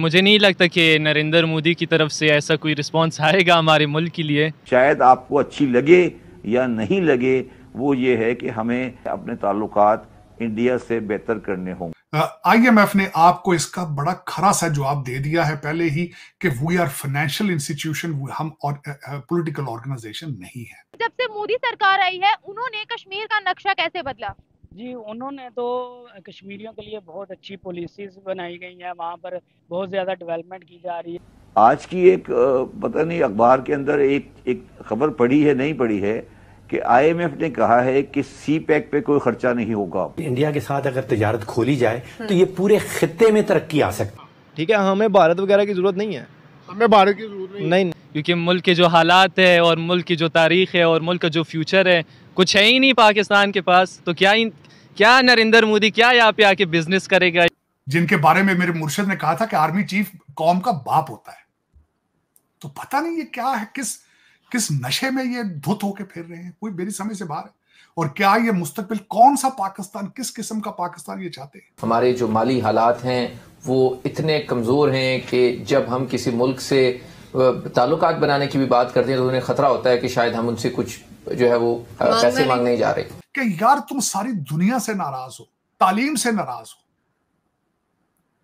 मुझे नहीं लगता कि नरेंद्र मोदी की तरफ़ से ऐसा कोई रिस्पांस आएगा हमारे मुल्क के लिए। शायद आपको अच्छी लगे या नहीं लगे वो ये है कि हमें अपने ताल्लुकात इंडिया से बेहतर करने होंगे आईएमएफ ने आपको इसका बड़ा खरा सा जवाब दे दिया है पहले ही कि वी आर फाइनेंशियल इंस्टीट्यूशन हम और पॉलिटिकल ऑर्गेनाइजेशन नहीं है। जब से मोदी सरकार आई है उन्होंने कश्मीर का नक्शा कैसे बदला? जी उन्होंने तो कश्मीरियों के लिए बहुत अच्छी पॉलिसीज़ बनाई गई हैं वहाँ पर बहुत ज़्यादा डेवलपमेंट की जा रही है। आज की एक पता नहीं अखबार के अंदर एक एक खबर पड़ी है नहीं पड़ी है कि आईएमएफ ने कहा है कि सी पैक पे कोई खर्चा नहीं होगा। इंडिया के साथ अगर तजारत खोली जाए तो ये पूरे खत्े में तरक्की आ सकती ठीक है हमें भारत वगैरह की ज़रूरत नहीं है। हमें भारत की ज़रूरत नहीं नहीं क्योंकि मुल्क के जो हालात है और मुल्क की जो तारीख है और मुल्क का जो फ्यूचर है कुछ है ही नहीं पाकिस्तान के पास तो क्या इन, क्या नरेंद्र मोदी क्या यहाँ पे आके बिज़नेस करेगा? जिनके बारे में मेरे मुर्शद ने कहा था कि आर्मी चीफ कौम का बाप होता है। तो पता नहीं ये क्या है किस किस नशे में ये धुत होके फिर रहे हैं? कोई मेरी समझ से बाहर है। और क्या ये मुस्तकबिल कौन सा पाकिस्तान किस किस्म का पाकिस्तान ये चाहते हैं? हमारे जो माली हालात हैं वो इतने कमज़ोर हैं कि जब हम किसी मुल्क से ताल्लुकात बनाने की भी बात करते हैं तो उन्हें खतरा होता है कि शायद हम उनसे कुछ जो है वो पैसे मांगने जा रहे कि यार तुम सारी दुनिया से नाराज़ हो तालीम से नाराज़ हो।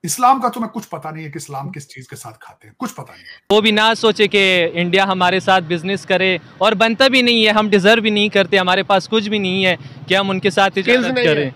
इस्लाम का तुम्हें कुछ पता नहीं है कि इस्लाम किस चीज़ के साथ खाते हैं कुछ पता नहीं वो भी ना सोचे कि इंडिया हमारे साथ बिज़नेस करे और बनता भी नहीं है हम डिजर्व भी नहीं करते हमारे पास कुछ भी नहीं है कि हम उनके साथ करें।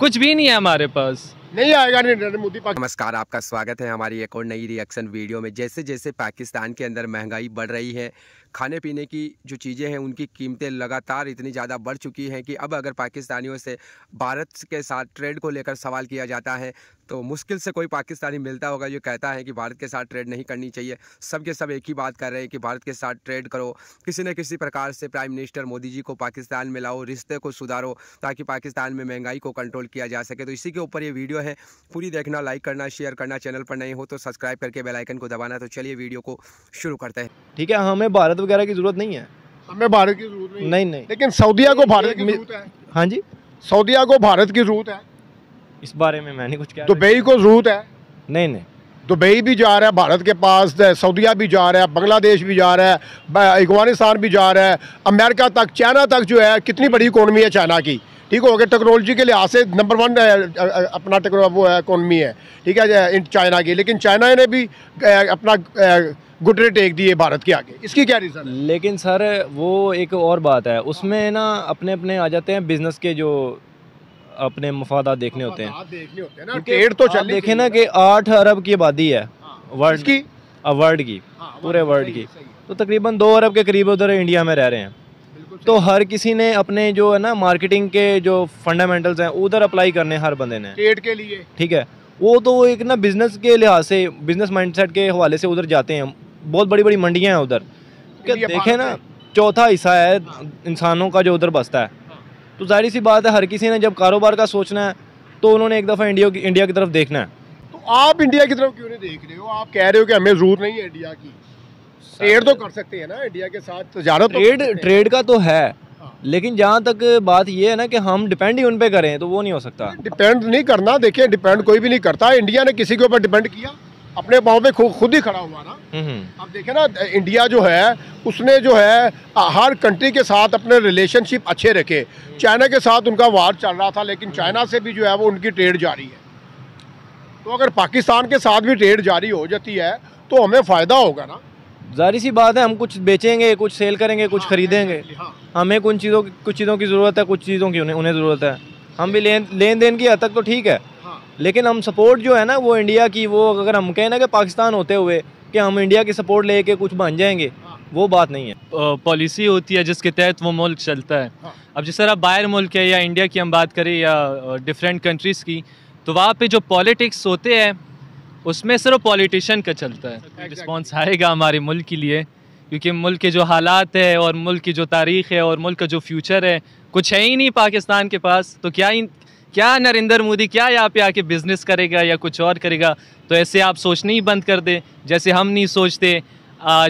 कुछ भी नहीं है हमारे पास। नहीं आएगा नरेंद्र मोदी नमस्कार आपका स्वागत है हमारी एक और नई रिएक्शन वीडियो में। जैसे जैसे पाकिस्तान के अंदर महँगाई बढ़ रही है खाने पीने की जो चीज़ें हैं, उनकी कीमतें लगातार इतनी ज़्यादा बढ़ चुकी हैं कि अब अगर पाकिस्तानियों से भारत के साथ ट्रेड को लेकर सवाल किया जाता है तो मुश्किल से कोई पाकिस्तानी मिलता होगा, जो कहता है कि भारत के साथ ट्रेड नहीं करनी चाहिए। सब के सब एक ही बात कर रहे हैं कि भारत के साथ ट्रेड करो। किसी न किसी प्रकार से प्राइम मिनिस्टर मोदी जी को पाकिस्तान में लाओ, रिश्ते को सुधारो, ताकि पाकिस्तान में महँगाई को कंट्रोल किया जा सके। तो इसी के ऊपर ये वीडियो है। पूरी देखना, लाइक करना, शेयर करना, चैनल पर नहीं हो तो सब्सक्राइब करके बेलाइकन को दबाना। तो चलिए वीडियो को शुरू करते हैं। ठीक है, हमें भारत वगैरह की ज़रूरत नहीं है। हमें भारत की ज़रूरत नहीं नहीं नहीं। लेकिन सऊदिया को भारत की ज़रूरत है। हाँ जी। सऊदिया को भारत की ज़रूरत है। इस बारे में मैंने कुछ क्या दुबई को ज़रूरत है। नहीं नहीं। दुबई भी जा रहा है भारत के पास सऊदिया भी जा रहा है बांग्लादेश भी जा रहा है अफ़गानिस्तान भी जा रहा है। अमेरिका तक चाइना तक जो है कितनी बड़ी इकोनॉमी है चाइना की। ठीक हो गया टेक्नोलॉजी के लिहाज से नंबर वन अपना वो है इकोनमी है। ठीक है चाइना की। लेकिन चाइना ने भी अपना घुटने टेक दिए भारत के आगे। इसकी क्या रीज़न है? लेकिन सर वो एक और बात है। उसमें ना अपने अपने आ जाते हैं बिज़नेस के जो अपने मफादा देखने होते हैं। देखने होते हैं ना। ट्रेड तो चल देखे ना कि आठ अरब की आबादी है। वर्ल्ड हाँ। की वर्ल्ड की। हाँ, पूरे वर्ल्ड की। तो तकरीबन दो अरब के करीब उधर इंडिया में रह रहे हैं। तो हर किसी ने अपने जो है ना मार्केटिंग के जो फंडामेंटल्स हैं उधर अप्लाई करने हर बंदे ने। ट्रेड के लिए। ठीक है? वो तो एक ना बिज़नेस के लिहाज से बिज़नेस माइंडसेट के हवाले से उधर जाते हैं। बहुत बड़ी बड़ी मंडियाँ हैं उधर। देखें ना चौथा हिस्सा है इंसानों का जो उधर बसता है। तो ज़ाहिर सी बात है हर किसी ने जब कारोबार का सोचना है तो उन्होंने एक दफ़ा इंडिया की इंडिया की तरफ़ देखना है। तो आप इंडिया की तरफ़ क्यों नहीं देख रहे हो? आप कह रहे हो कि हमें ज़रूरत नहीं है इंडिया की। ट्रेड तो कर सकते हैं ना इंडिया के साथ। ज़्यादा ट्रेड ट्रेड का तो है हाँ। लेकिन जहाँ तक बात ये है ना कि हम डिपेंड ही उन पे करें तो वो नहीं हो सकता। डिपेंड नहीं करना देखिए डिपेंड कोई भी नहीं करता। इंडिया ने किसी के ऊपर डिपेंड किया। अपने पाँव पे खुद ही खड़ा हुआ ना। हम्म। अब देखे ना इंडिया जो है उसने जो है हर कंट्री के साथ अपने रिलेशनशिप अच्छे रखे। चाइना के साथ उनका वार चल रहा था लेकिन चाइना से भी जो है वो उनकी ट्रेड जारी है। तो अगर पाकिस्तान के साथ भी ट्रेड जारी हो जाती है तो हमें फ़ायदा होगा ना। जारी सी बात है हम कुछ बेचेंगे कुछ सेल करेंगे कुछ हाँ, खरीदेंगे। हाँ। हमें कुछ चीज़ों कुछ चीज़ों की ज़रूरत है कुछ चीज़ों की उन्हें उन्हें ज़रूरत है। हम भी लेन लेन देन की हद तक तो ठीक है। लेकिन हम सपोर्ट जो है ना वो इंडिया की वो अगर हम कहें ना कि पाकिस्तान होते हुए कि हम इंडिया की सपोर्ट लेके कुछ बन जाएँगे वो बात नहीं है। पॉलिसी होती है जिसके तहत वो मुल्क चलता है। हाँ। अब जिस तरह बाहर मुल्क है या इंडिया की हम बात करें या डिफरेंट कंट्रीज़ की तो वहाँ पे जो पॉलिटिक्स होते हैं उसमें सिर्फ़ पॉलिटिशियन का चलता है। रिस्पॉन्स आएगा हमारे मुल्क के लिए क्योंकि मुल्क के जो हालात है और मुल्क की जो तारीख़ है और मुल्क का जो फ्यूचर है कुछ है ही नहीं पाकिस्तान के पास तो क्या क्या नरेंद्र मोदी क्या यहाँ पे आके बिज़नेस करेगा या कुछ और करेगा? तो ऐसे आप सोचने ही बंद कर दें जैसे हम नहीं सोचते।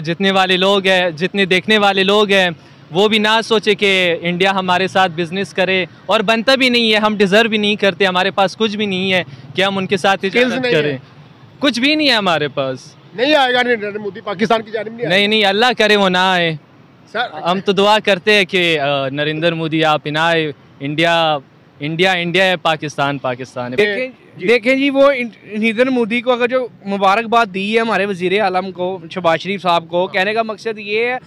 जितने वाले लोग हैं जितने देखने वाले लोग हैं वो भी ना सोचे कि इंडिया हमारे साथ बिज़नेस करे। और बनता भी नहीं है हम डिज़र्व भी नहीं करते हमारे पास कुछ भी नहीं है कि हम उनके साथ इजाज़त करें। कुछ भी नहीं है हमारे पास। नहीं आएगा नरेंद्र मोदी पाकिस्तान की जानब नहीं नहीं नहीं अल्लाह करे वो ना आए। सर हम तो दुआ करते हैं कि नरेंद्र मोदी आप ना आए। इंडिया इंडिया इंडिया है पाकिस्तान पाकिस्तान है। देखें जी, देखें जी वो इन- नरेंद्र मोदी को अगर जो मुबारकबाद दी है हमारे वज़ीर आलम को शबाज शरीफ साहब को कहने का मकसद ये है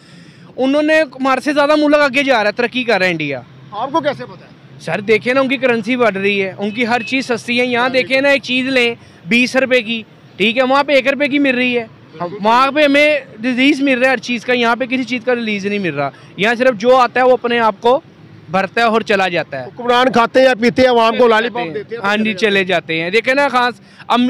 उन्होंने हमारे से ज़्यादा मुल्क आगे जा रहा है तरक्की कर रहा है इंडिया। आपको कैसे पता है? सर देखें ना उनकी करेंसी बढ़ रही है उनकी हर चीज़ सस्ती है। यहाँ देखें ना एक चीज़ लें बीस रुपए की ठीक है वहाँ पे एक रुपए की मिल रही है। वहाँ पे हमें रिलीज़ मिल रहा है हर चीज़ का यहाँ पे किसी चीज़ का रिलीज़ नहीं मिल रहा। यहाँ सिर्फ़ जो आता है वो अपने आप को भरता है और चला जाता है। हुक्मरान खाते हैं या पीते हैं आवाम को लॉलीपॉप देते हैं हाँ जी चले जाते हैं। देखे ना खान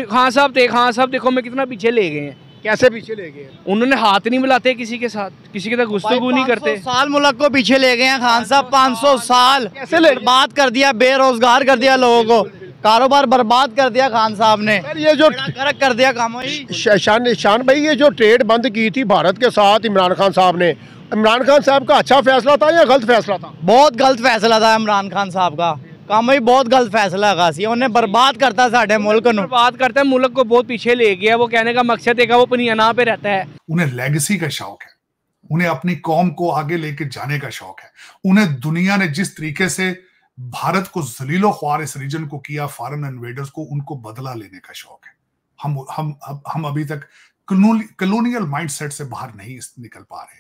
खान साहब थे खान साहब देखो मैं कितना पीछे ले गए हैं। कैसे पीछे ले गए उन्होंने हाथ नहीं मिलाते किसी के साथ किसी के साथ गुफ्तगू नहीं करते। साल मुल्क को पीछे ले गए हैं खान साहब 500 साल। कैसे बात कर दिया बेरोजगार कर दिया लोगों को। कारोबार बर्बाद कर दिया खान साहब ने। ये जो करक कर दिया काम शान शान भाई ये जो ट्रेड बंद की थी भारत के साथ इमरान खान साहब ने इमरान खान साहब का अच्छा फैसला था या गलत फैसला था बहुत गलत फैसला था इमरान खान साहब का काम ही बहुत गलत फैसला है ਸੀ ਉਹਨੇ बर्बाद करता साढ़े मुल्क ਨੂੰ बर्बाद करता है मुल्क को बहुत पीछे ले गया वो कहने का मकसद है कि वो अपनी अना पे रहता है उन्हें लेगेसी का शौक है उन्हें अपनी कौम को आगे लेके जाने का शौक है उन्हें दुनिया ने जिस तरीके से भारत को जलीलो ख्वार इस रीजन को किया फॉरेन इन्वेडर्स को उनको बदला लेने का शौक है हम हम हम, हम अभी तक कलोनियल माइंडसेट से बाहर नहीं इस- निकल पा रहे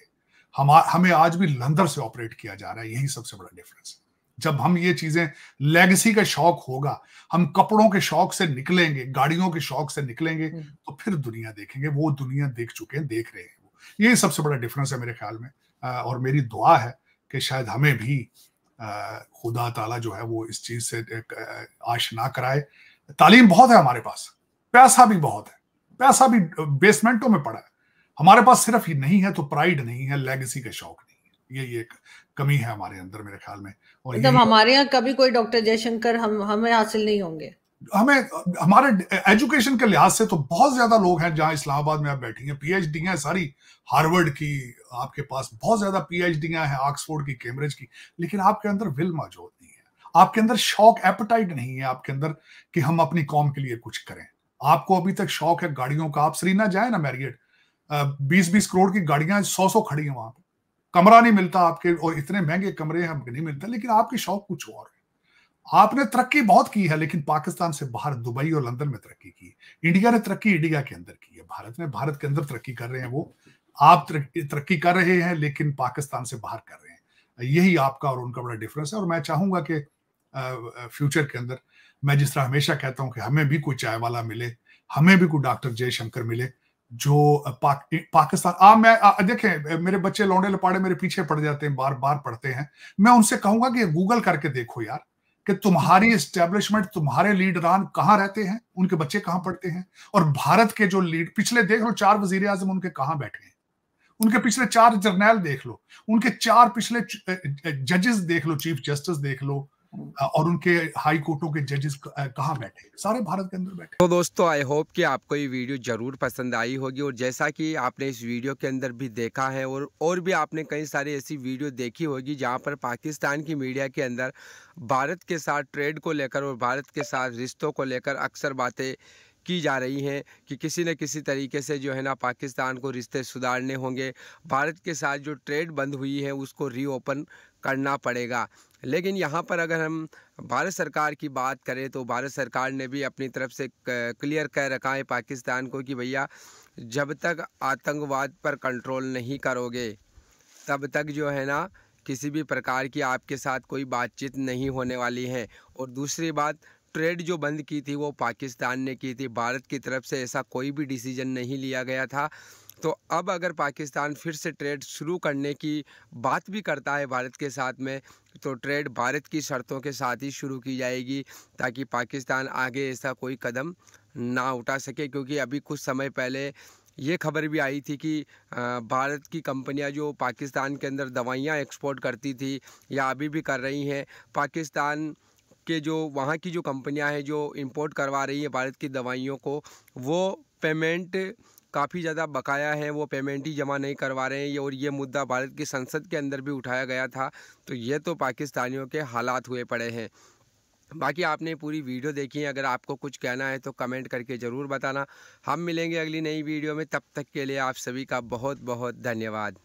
हम हमें आज भी लंदर से ऑपरेट किया जा रहा है यही सबसे बड़ा डिफरेंस जब हम ये चीज़ें लेगेसी का शौक होगा हम कपड़ों के शौक से निकलेंगे गाड़ियों के शौक से निकलेंगे तो फिर दुनिया देखेंगे वो दुनिया देख चुके हैं देख रहे हैं वो। यही सबसे बड़ा डिफरेंस है मेरे ख्याल में। और मेरी दुआ है कि शायद हमें भी खुदा ताला जो है वो इस चीज़ से एक, अ, आशना कराए। तालीम बहुत है हमारे पास पैसा भी बहुत है। पैसा भी बेसमेंटों में पड़ा है। हमारे पास सिर्फ़ ये नहीं है तो प्राइड नहीं है लेगेसी का शौक नहीं है। ये ये कमी है हमारे अंदर मेरे ख्याल में। और मतलब हमारे यहाँ कभी कोई डॉक्टर जयशंकर हम हमें हासिल नहीं होंगे। हमें हमारे एजुकेशन के लिहाज से तो बहुत ज़्यादा लोग हैं जहाँ इस्लामाबाद में आप बैठी हैं पीएचडी हैं सारी हार्वर्ड की आपके पास बहुत ज़्यादा पीएचडी हैं ऑक्सफोर्ड की कैम्ब्रिज की लेकिन आपके अंदर विल मौजूद नहीं है। आपके अंदर शौक एपेटाइट नहीं है आपके अंदर कि हम अपनी कौम के लिए कुछ करें। आपको अभी तक शौक है गाड़ियों का आप श्रीना जाए ना मैरियट बीस बीस करोड़ की गाड़ियाँ सौ सौ खड़ी हैं वहाँ पर कमरा नहीं मिलता आपके, और इतने महँगे कमरे हमको नहीं मिलते, लेकिन आपके शौक कुछ और है। आपने तरक्की बहुत की है, लेकिन पाकिस्तान से बाहर दुबई और लंदन में तरक्की की। इंडिया ने तरक्की इंडिया के अंदर की है। भारत ने, भारत के अंदर तरक्की कर रहे हैं वो। आप तरक्की तरक्की कर रहे हैं, लेकिन पाकिस्तान से बाहर कर रहे हैं। यही आपका और उनका बड़ा डिफरेंस है, और मैं चाहूँगा कि फ्यूचर के अंदर मैं जिस तरह हमेशा कहता हूँ कि हमें भी कोई चाय वाला मिले, हमें भी कोई डॉक्टर जयशंकर मिले जो पाक, पाकिस्तान आ मैं आ, देखें मेरे बच्चे लौंडे लपाड़े मेरे पीछे पड़ जाते हैं बार बार पढ़ते हैं। मैं उनसे कहूँगा कि गूगल करके देखो यार कि तुम्हारी एस्टेब्लिशमेंट तुम्हारे लीडरान कहाँ रहते हैं उनके बच्चे कहाँ पढ़ते हैं और भारत के जो लीड पिछले देख लो चार वज़ीर आज़म उनके कहाँ बैठे हैं। उनके पिछले चार जर्नैल देख लो उनके चार पिछले जजेस देख लो चीफ जस्टिस देख लो और उनके हाई कोर्टों के जजेस कहाँ बैठे सारे भारत के अंदर बैठे तो दोस्तों आई होप कि आपको ये वीडियो ज़रूर पसंद आई होगी और जैसा कि आपने इस वीडियो के अंदर भी देखा है और और भी आपने कई सारी ऐसी वीडियो देखी होगी जहाँ पर पाकिस्तान की मीडिया के अंदर भारत के साथ ट्रेड को लेकर और भारत के साथ रिश्तों को लेकर अक्सर बातें की जा रही हैं कि किसी न किसी तरीके से जो है ना पाकिस्तान को रिश्ते सुधारने होंगे। भारत के साथ जो ट्रेड बंद हुई है उसको रीओपन करना पड़ेगा। लेकिन यहाँ पर अगर हम भारत सरकार की बात करें तो भारत सरकार ने भी अपनी तरफ़ से क्लियर कह रखा है पाकिस्तान को कि भैया, जब तक आतंकवाद पर कंट्रोल नहीं करोगे, तब तक जो है ना, किसी भी प्रकार की आपके साथ कोई बातचीत नहीं होने वाली है। और दूसरी बात ट्रेड जो बंद की थी वो पाकिस्तान ने की थी। भारत की तरफ़ से ऐसा कोई भी डिसीज़न नहीं लिया गया था। तो अब अगर पाकिस्तान फिर से ट्रेड शुरू करने की बात भी करता है भारत के साथ में तो ट्रेड भारत की शर्तों के साथ ही शुरू की जाएगी, ताकि पाकिस्तान आगे ऐसा कोई कदम ना उठा सके। क्योंकि अभी कुछ समय पहले ये खबर भी आई थी कि भारत की कंपनियाँ जो पाकिस्तान के अंदर दवाइयाँ एक्सपोर्ट करती थी या अभी भी कर रही हैं, पाकिस्तान के जो, वहाँ की जो कंपनियाँ हैं जो इंपोर्ट करवा रही हैं भारत की दवाइयों को, वो पेमेंट काफ़ी ज़्यादा बकाया है, वो पेमेंट ही जमा नहीं करवा रहे हैं और ये मुद्दा भारत की संसद के अंदर भी उठाया गया था तो ये तो पाकिस्तानियों के हालात हुए पड़े हैं। बाकी आपने पूरी वीडियो देखी है, अगर आपको कुछ कहना है तो कमेंट करके ज़रूर बताना। हम मिलेंगे अगली नई वीडियो में, तब तक के लिए आप सभी का बहुत बहुत धन्यवाद।